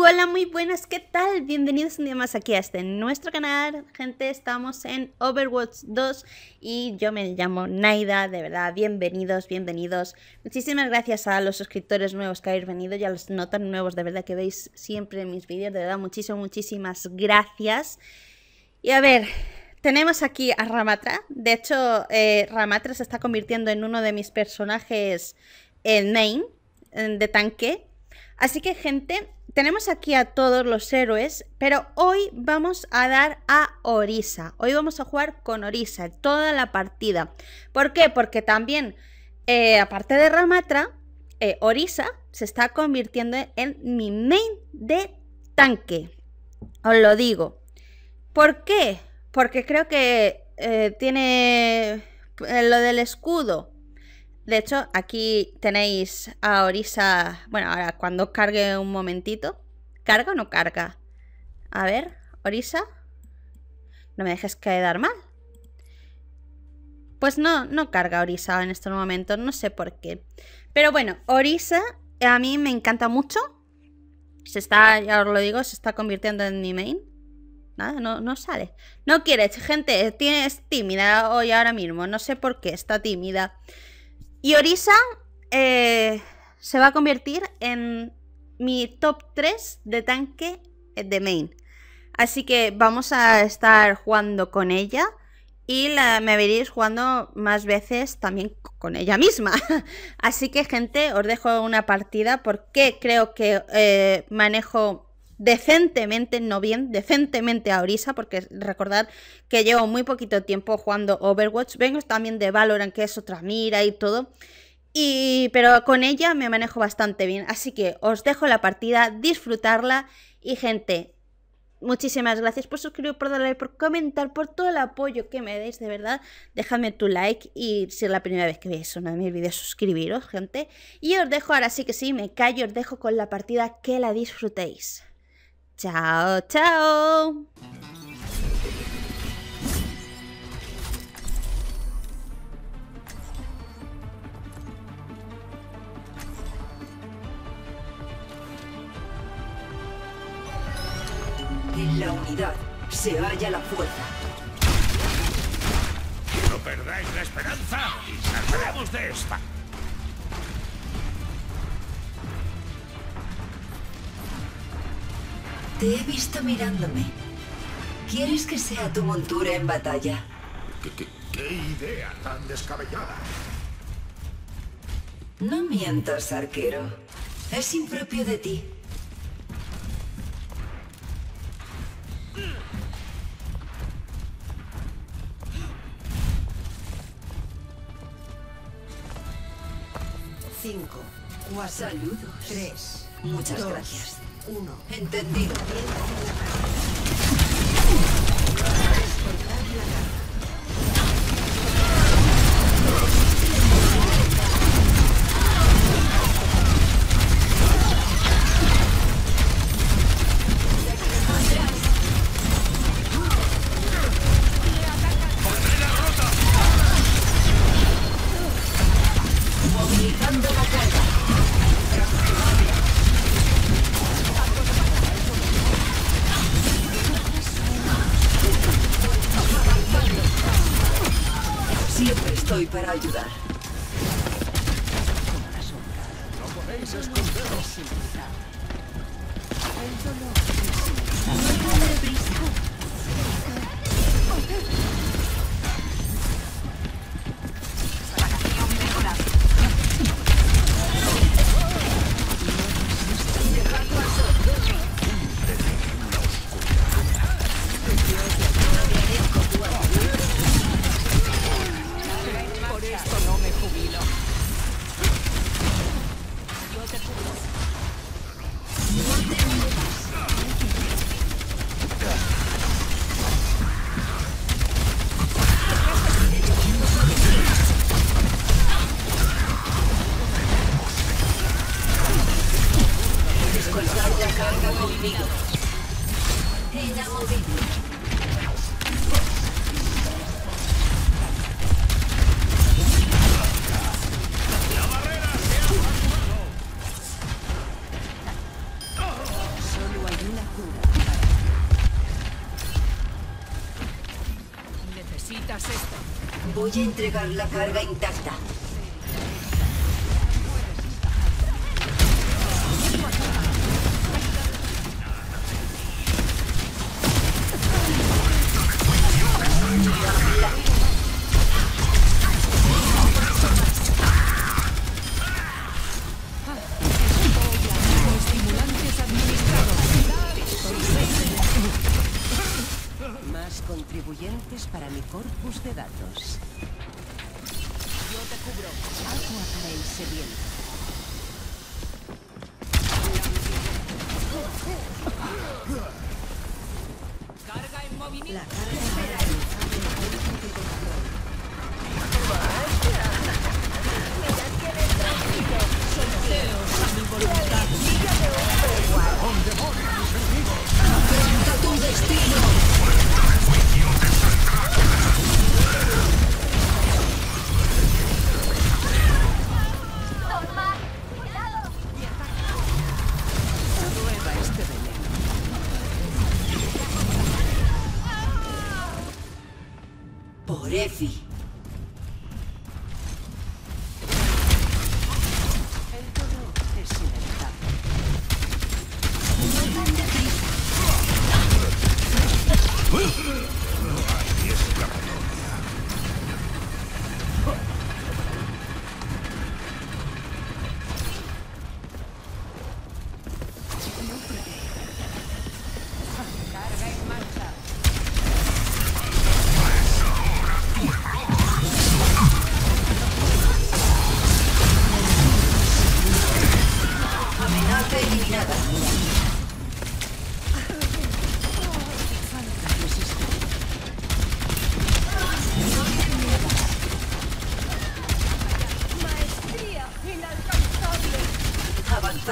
Hola, muy buenas, ¿qué tal? Bienvenidos un día más aquí a este nuestro canal. Gente, estamos en Overwatch 2 y yo me llamo Naida, de verdad, bienvenidos, bienvenidos. Muchísimas gracias a los suscriptores nuevos que habéis venido y a los no tan nuevos, de verdad, que veis siempre mis vídeos, de verdad, muchísimas, muchísimas gracias. Y a ver, tenemos aquí a Ramatra. De hecho, eh, Ramatra se está convirtiendo en uno de mis personajes en main, de tanque. Así que, gente, tenemos aquí a todos los héroes, pero hoy vamos a dar a Orisa. Hoy vamos a jugar con Orisa toda la partida. ¿Por qué? Porque también, eh, aparte de Ramatra, eh, Orisa se está convirtiendo en mi main de tanque. Os lo digo. ¿Por qué? Porque creo que eh, tiene lo del escudo de hecho, aquí tenéis a Orisa. Bueno, ahora cuando cargue un momentito. ¿Carga o no carga? A ver, Orisa. No me dejes quedar mal. Pues no, no carga Orisa en estos momentos, no sé por qué. Pero bueno, Orisa a mí me encanta mucho. Se está, ya os lo digo, se está convirtiendo en mi main. Nada, no, no sale. No quiere, gente, tiene, es tímida hoy ahora mismo. No sé por qué está tímida. Y Orisa eh, se va a convertir en mi top 3 de tanque de main. Así que vamos a estar jugando con ella y me veréis jugando más veces también con ella misma. Así que gente, os dejo una partida porque creo que eh, manejo decentemente, no bien, decentemente a Orisa, porque recordad que llevo muy poquito tiempo jugando Overwatch, vengo también de Valorant, que es otra mira y todo, y, pero con ella me manejo bastante bien, así que os dejo la partida, disfrutarla, y gente, Muchísimas gracias por suscribir, por darle, por comentar, por todo el apoyo que me deis, de verdad. Dejadme tu like y si es la primera vez que veis uno de mis vídeos, suscribiros, gente. Y os dejo, ahora sí que sí, me callo, os dejo con la partida, que la disfrutéis. Chao, chao. En la unidad se halla la fuerza. No perdáis la esperanza y saldremos de esta. Te he visto mirándome. ¿Quieres que sea tu montura en batalla? ¿Qué, qué, qué idea tan descabellada? No mientas, arquero. Es impropio de ti. Cinco, cuatro, Saludos. tres. Muchas Dos. gracias. Uno. Entendido. Para ayudar. A entregar la carga intacta. Mi corpus de datos. Yo te cubro. Agua para el sediento. Carga en movimiento. Prueba Por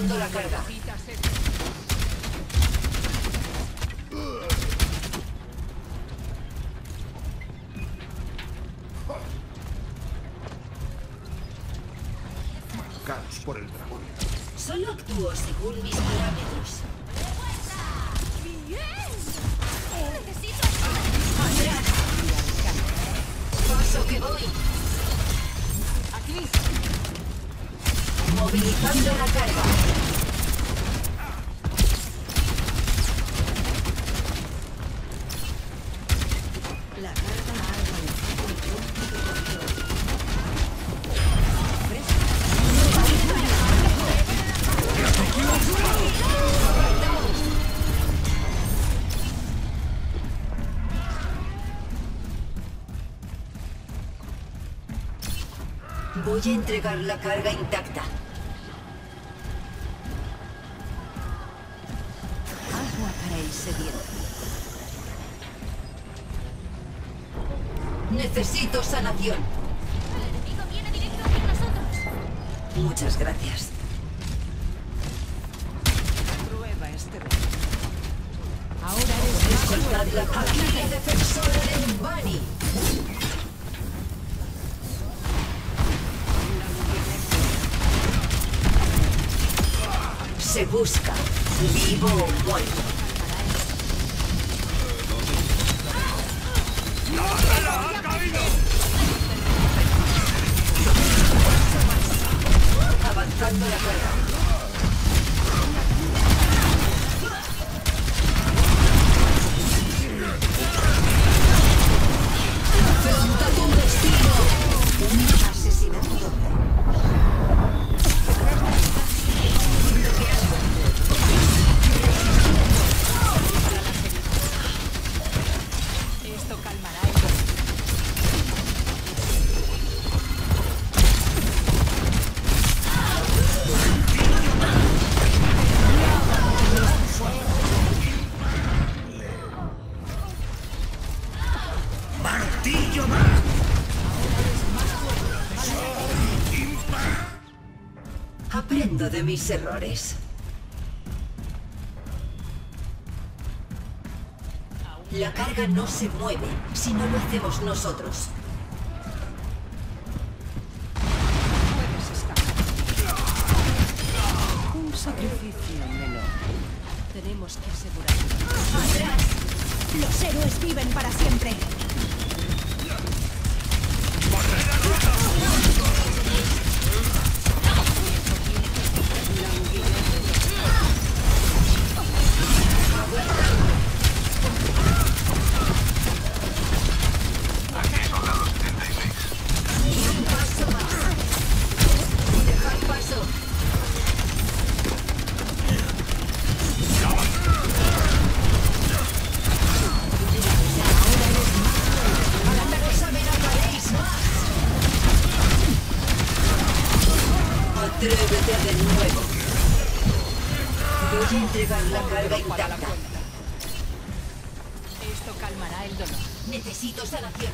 Avanzando la carga. Caos por el dragón. Solo actúo según mis parámetros. Paso que voy. Aquí. Movilizando la carga. Voy a entregar la carga intacta. Agua para el sediento. Necesito sanación. Muchas gracias. Prueba este. Ahora es la defensora de Umbani. Se busca, vivo o muerto. Avanzando la carga. Mis errores. La carga no se mueve si no lo hacemos nosotros. Un sacrificio menor. Tenemos que asegurarlo. Los héroes viven para siempre. Necesito sanación.